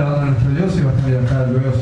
la van a va a luego,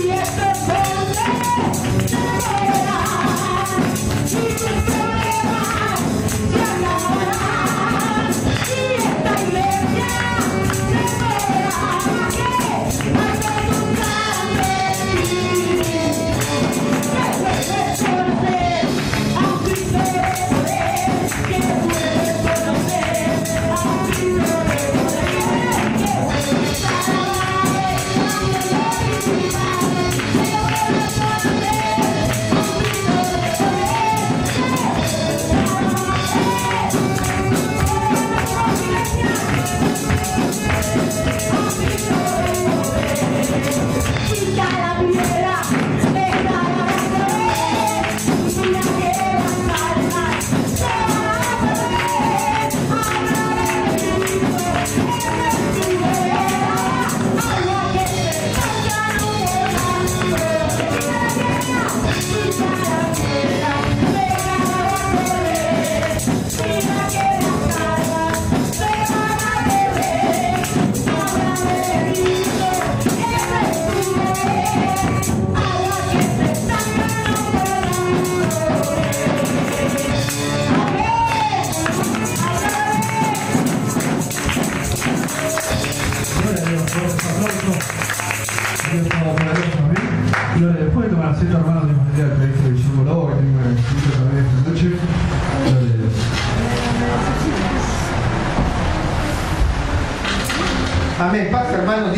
fiesta.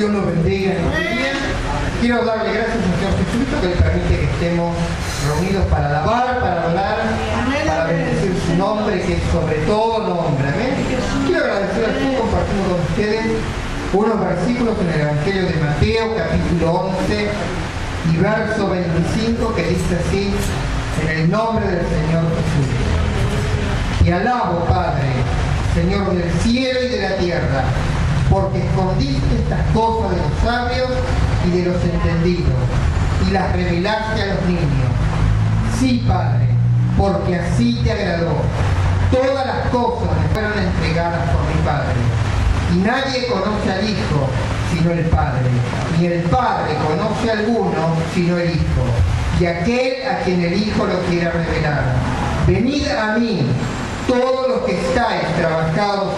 Dios los bendiga en este día. Quiero darle gracias al Señor Jesucristo que Él permite que estemos reunidos para alabar, para adorar, para bendecir su nombre, que es sobre todo nombre. Amén. Quiero agradecer a todos compartiendo con ustedes unos versículos en el Evangelio de Mateo, capítulo 11 y verso 25, que dice así, en el nombre del Señor Jesús. Y alabo, Padre, Señor del cielo y de la tierra, porque escondiste estas cosas de los sabios y de los entendidos, y las revelaste a los niños. Sí, Padre, porque así te agradó. Todas las cosas me fueron entregadas por mi Padre, y nadie conoce al Hijo sino el Padre, ni el Padre conoce a alguno sino el Hijo, y aquel a quien el Hijo lo quiera revelar. Venid a mí, todos los que estáis trabajados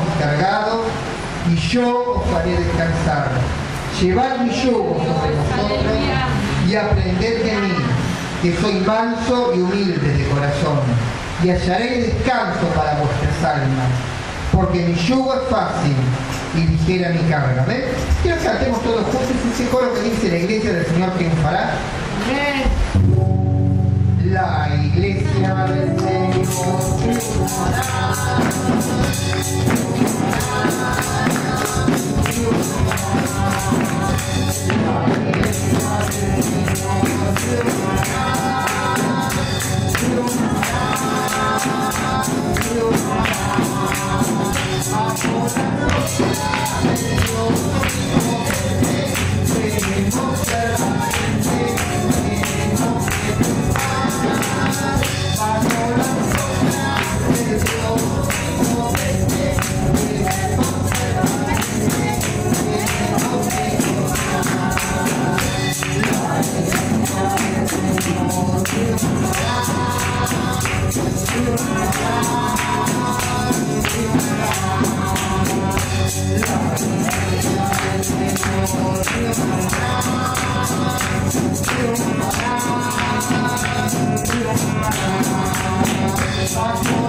yo os haré descansar. Llevad mi yugo sobre vosotros y aprended de mí, que soy manso y humilde de corazón, y hallaré descanso para vuestras almas, porque mi yugo es fácil y ligera mi carga. ¿Ven? Quiero que cantemos todos juntos ese coro que dice la iglesia del Señor triunfará. La iglesia del Señor triunfará. I'm Amén.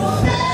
Oh,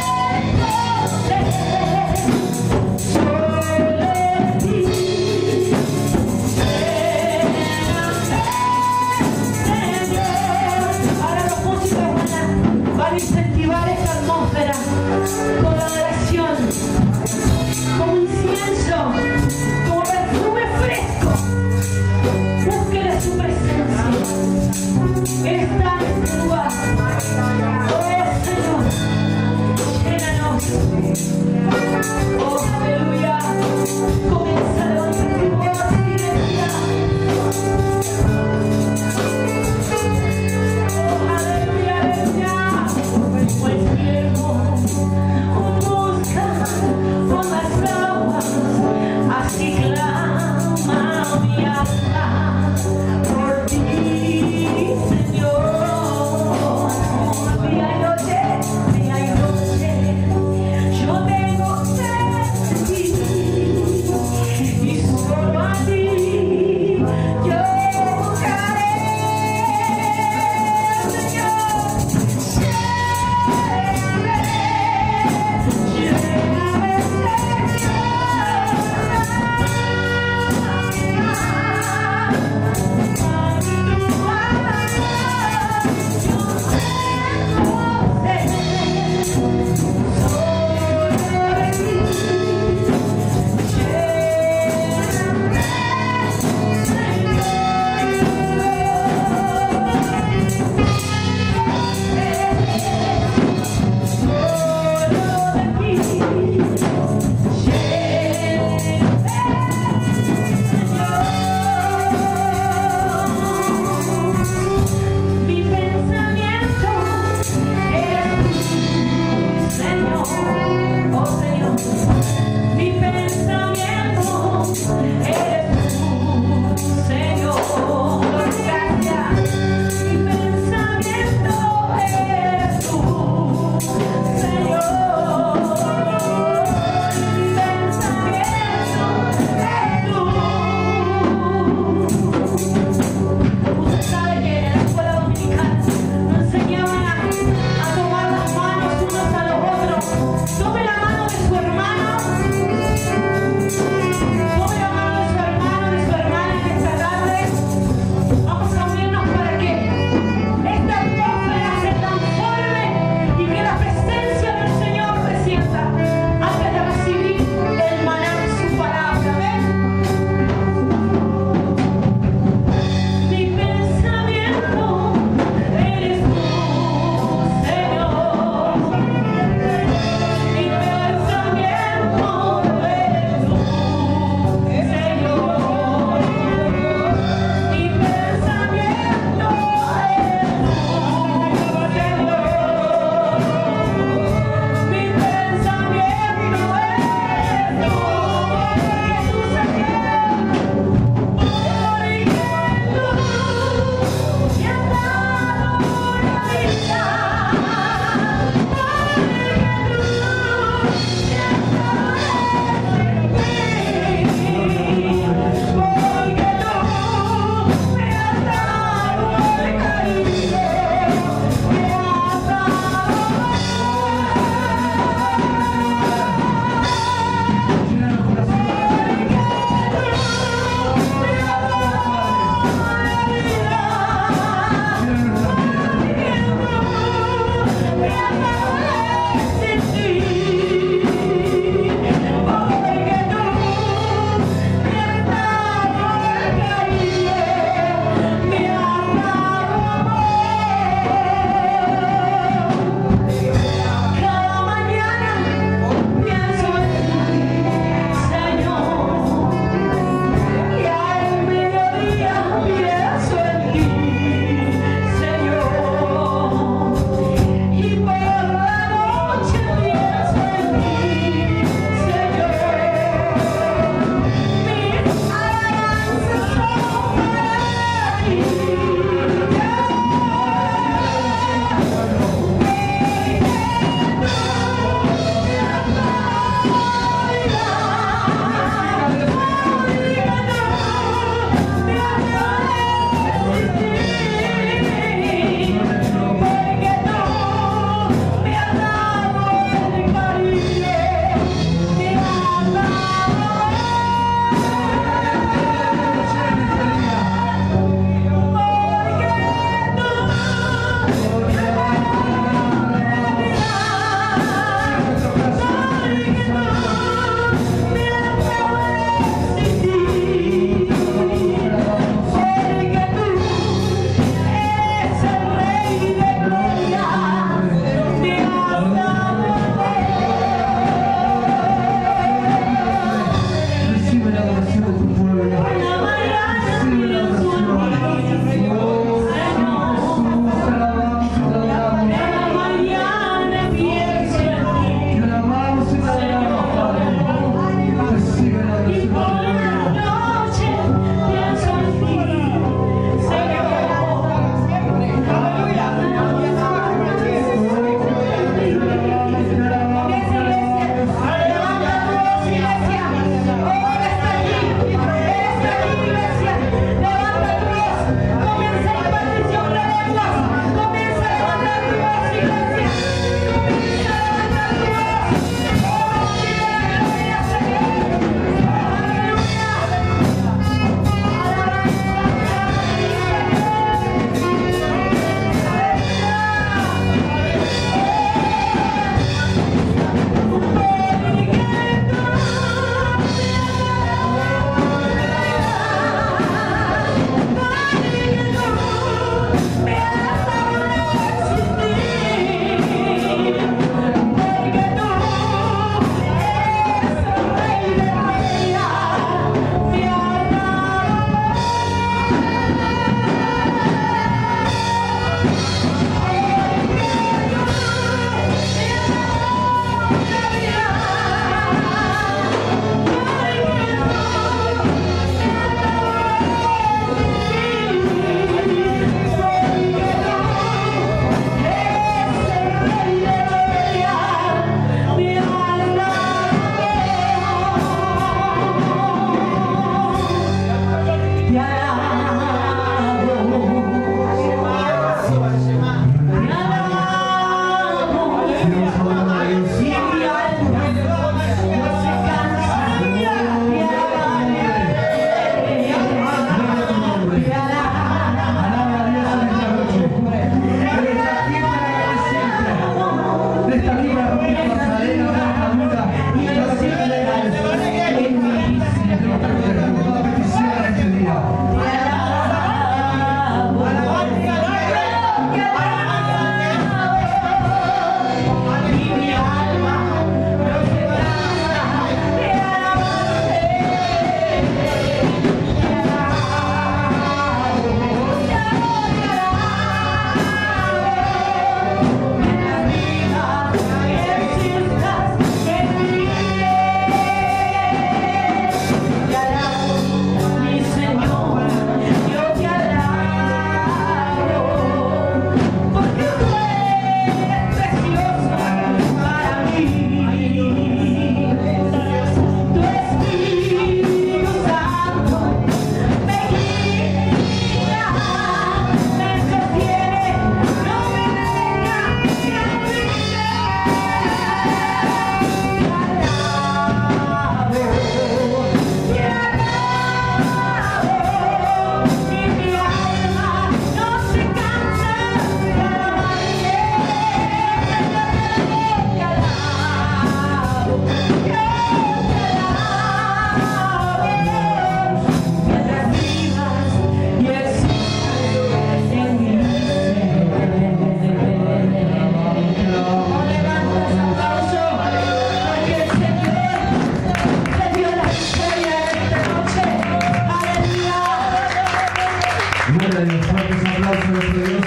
Vuelve de los fuertes aplausos a nuestro Dios.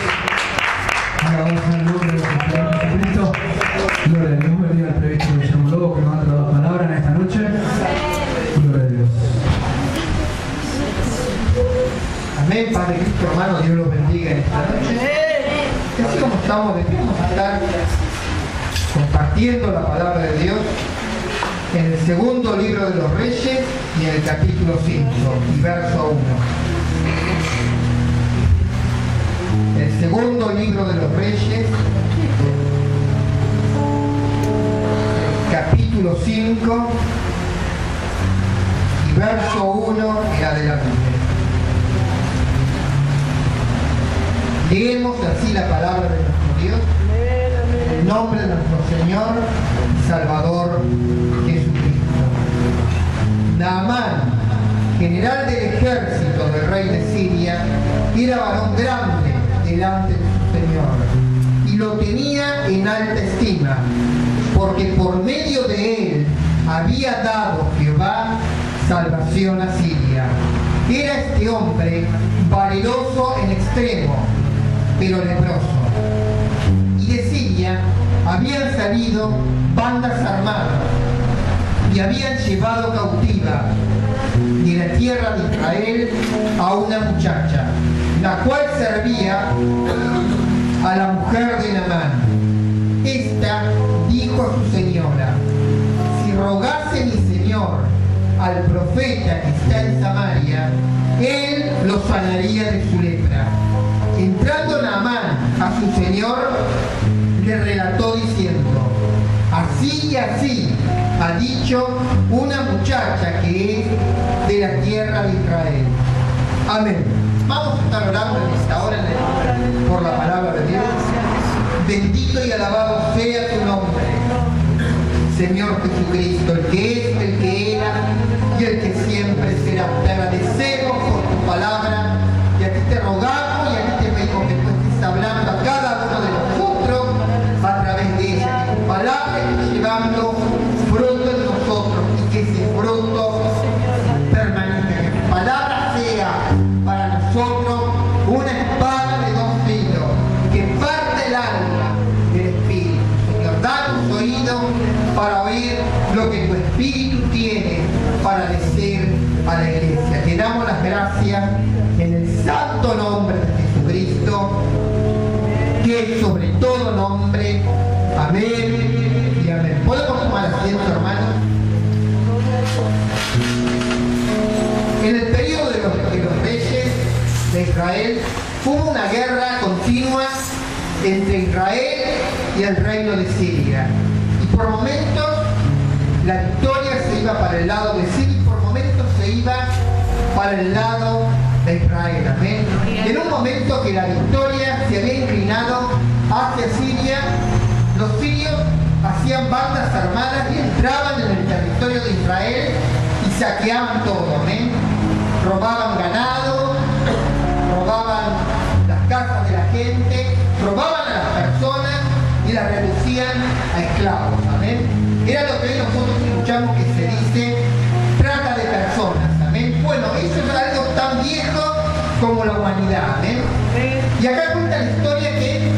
Gloria a Dios, que nos ha dado la palabra en esta noche. Gloria a Dios. Amén, Padre Cristo, hermano, Dios los bendiga en esta noche. Así como estamos, estar compartiendo la palabra de Dios en el segundo libro de los Reyes y en el capítulo 5 y verso 1. El segundo libro de los Reyes, capítulo 5 y verso 1 en adelante. Leemos así la palabra de nuestro Dios, en nombre de nuestro Señor Salvador Jesucristo. Naamán, general del ejército del rey de Siria, era varón grande su Señor y lo tenía en alta estima, porque por medio de él había dado Jehová salvación a Siria. Era este hombre valeroso en extremo, pero leproso. Y de Siria habían salido bandas armadas y habían llevado cautiva de la tierra de Israel a una muchacha, la cual servía a la mujer de Namán. Esta dijo a su señora, si rogase mi señor al profeta que está en Samaria, él lo sanaría de su lepra. Entrando Naamán a su señor, le relató diciendo, así y así ha dicho una muchacha que es de la tierra de Israel. Amén. Vamos a estar orando en esta hora por la palabra de Dios. Bendito y alabado sea tu nombre. Señor Jesucristo, el que es, el que era y el que siempre será. Te agradecemos por tu palabra y a ti te rogamos y a ti te pedimos que tú estés hablando a cada uno de nosotros a través de ella. Que tu palabra esté llevando lo que tu espíritu tiene para decir a la iglesia. Te damos las gracias en el santo nombre de Jesucristo, que es sobre todo nombre. Amén y amén. ¿Podemos tomar asiento, hermanos? En el periodo de los, de los reyes de Israel hubo una guerra continua entre Israel y el reino de Siria. Y por momentos la victoria se iba para el lado de Siria y por momentos se iba para el lado de Israel. Amén. En un momento que la victoria se había inclinado hacia Siria, los sirios hacían bandas armadas y entraban en el territorio de Israel y saqueaban todo. Amén. Robaban ganado, robaban las casas de la gente, robaban a las personas y las reducían a esclavos. Amén. Era lo que hoy nosotros escuchamos que se dice trata de personas. Amén. Bueno, eso es algo tan viejo como la humanidad. Amén. Y acá cuenta la historia que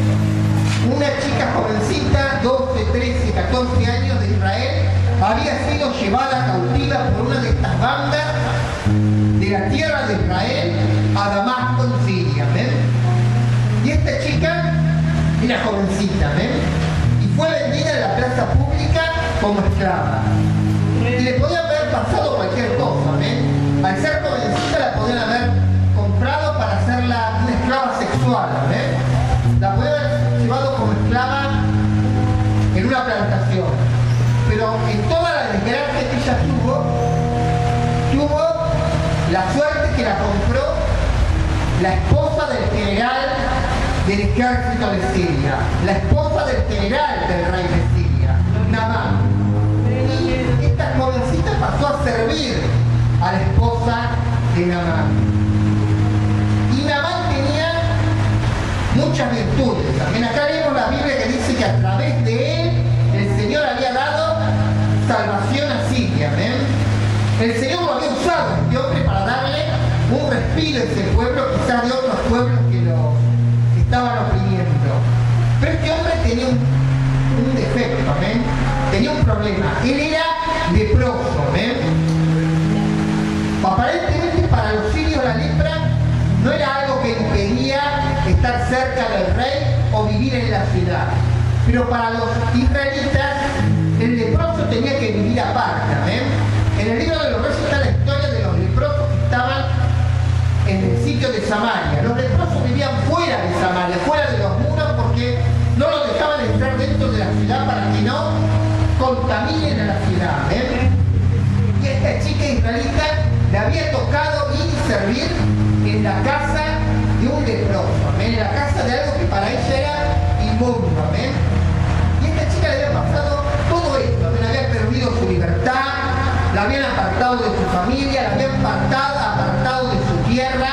una chica jovencita, 12, 13, 14 años de Israel, había sido llevada cautiva por una de estas bandas de la tierra de Israel a Damasco en Siria. ¿ven? Y esta chica era jovencita, ¿ven? Y fue vendida en la plaza pública como esclava. Y le podía haber pasado cualquier cosa, ¿ven? Al ser jovencita la podían haber comprado para hacerla una esclava sexual, ¿ven? La podían haber llevado como esclava en una plantación. Pero en toda la desgracia que ella tuvo, tuvo la suerte que la compró la esposa del general del ejército de Siria, la esposa del general del rey de a la esposa de Namán. Y Namán tenía muchas virtudes. También acá leemos la Biblia que dice que a través de él el Señor había dado salvación a Siria. ¿ven? El Señor lo había usado este hombre para darle un respiro a ese pueblo, quizás de otros pueblos que lo estaban oprimiendo. Pero este hombre tenía un, un defecto, ¿ven? tenía un problema. Él era leproso. ¿ven? Aparentemente para los sirios la lepra no era algo que impedía del rey o vivir en la ciudad. Pero para los israelitas, el leproso tenía que vivir aparte. En el libro de los Reyes está la historia de los leprosos que estaban en el sitio de Samaria. Los leprosos vivían fuera de Samaria, fuera de los muros, porque no los dejaban entrar dentro de la ciudad para que no contaminen a la ciudad. Y esta chica israelita le había tocado ir y servir en la casa de un leproso, en la casa de algo que para ella era inmundo. ¿amén? Y esta chica le había pasado todo esto, ¿amén? había perdido su libertad, la habían apartado de su familia, la habían apartado, apartado de su tierra,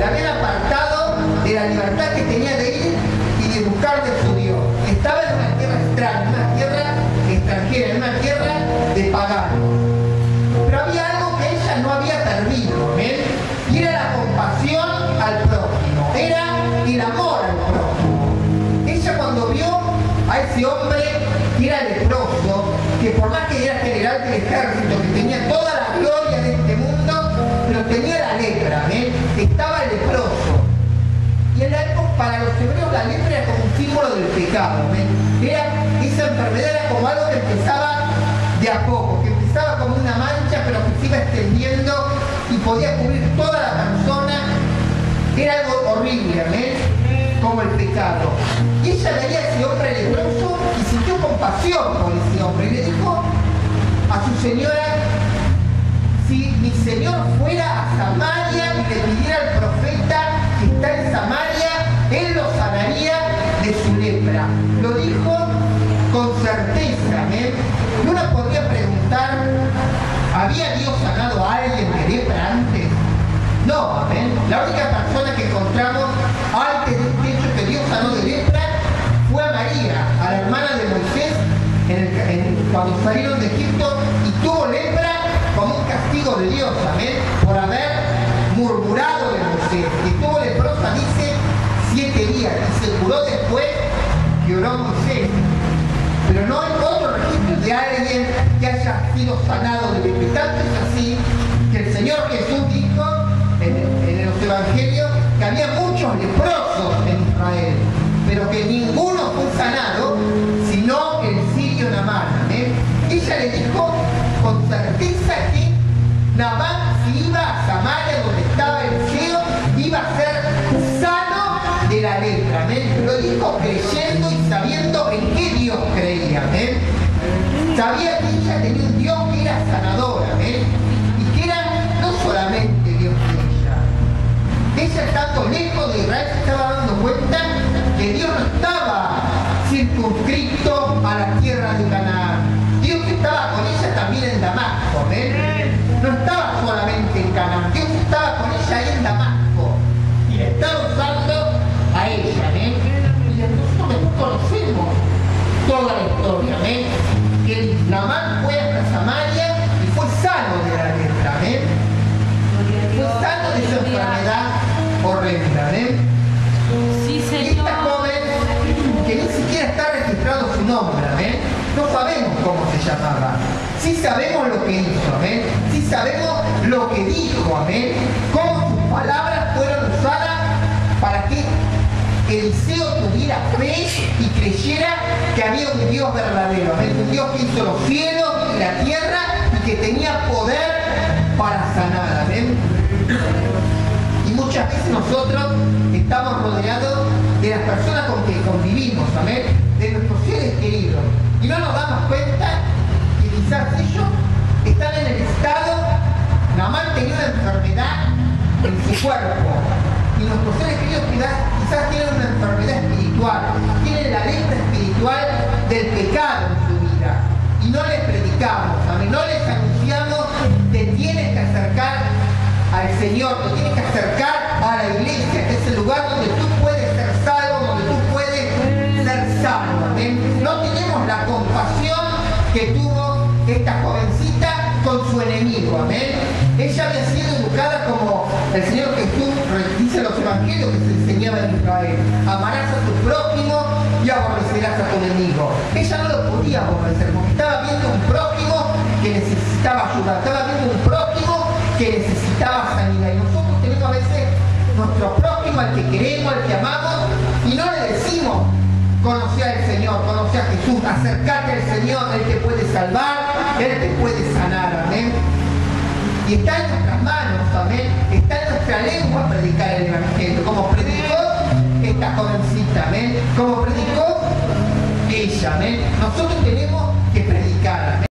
la habían apartado de la libertad que tenía de ir y de buscar de su Dios. Estaba en una para los hebreos la lepra era como un símbolo del pecado. Era, esa enfermedad era como algo que empezaba de a poco, que empezaba como una mancha, pero que se iba extendiendo y podía cubrir toda la persona. Era algo horrible, ¿amén? Como el pecado. Y ella veía a ese hombre leproso y sintió compasión por ese hombre. Y le dijo a su señora, si mi señor fuera a Samaria y le pidiera al profeta que está en Samaria, él lo sanaría de su lepra. Lo dijo con certeza, ¿amén? Y uno podría preguntar, ¿había Dios sanado a alguien de lepra antes? No, amén. La única persona que encontramos antes de hecho que Dios sanó de lepra fue a María, a la hermana de Moisés, en cuando salieron de Egipto y tuvo lepra como un castigo de Dios, amén, por haber murmurado de Moisés. Y estuvo leprosa, dice, siete días y se curó después que oró Moisés. Pero no hay otro registro de alguien que haya sido sanado de lepra. Tanto es así que el Señor Jesús dijo en, los evangelios que había muchos leprosos en Israel, pero que ninguno fue sanado, sino el sirio Namán. ¿amén? Ella le dijo con certeza que Namán Sí sabemos lo que hizo, ¿amén? Sí sabemos lo que dijo, ¿amén? Cómo sus palabras fueron usadas para que Eliseo tuviera fe y creyera que había un Dios verdadero, ¿amén? Un Dios que hizo los cielos y la tierra y que tenía poder para sanar, ¿amén? Y muchas veces nosotros estamos rodeados de las personas con que convivimos, el Señor Jesús dice en los evangelios que se enseñaba en Israel. Amarás a tu prójimo y aborrecerás a tu enemigo. Ella no lo podía aborrecer porque estaba viendo un prójimo que necesitaba ayuda, estaba viendo un prójimo que necesitaba sanidad. Y nosotros tenemos a veces nuestro prójimo, al que queremos, al que amamos, Y no le decimos, conoce al Señor, conoce a Jesús, acercate al Señor, Él te puede salvar, Él te puede sanar, amén. Y está en nuestras manos, amén. Está en nuestra lengua predicar el Evangelio, como predicó esta jovencita, amén. Como predicó ella, amén. Nosotros tenemos que predicar.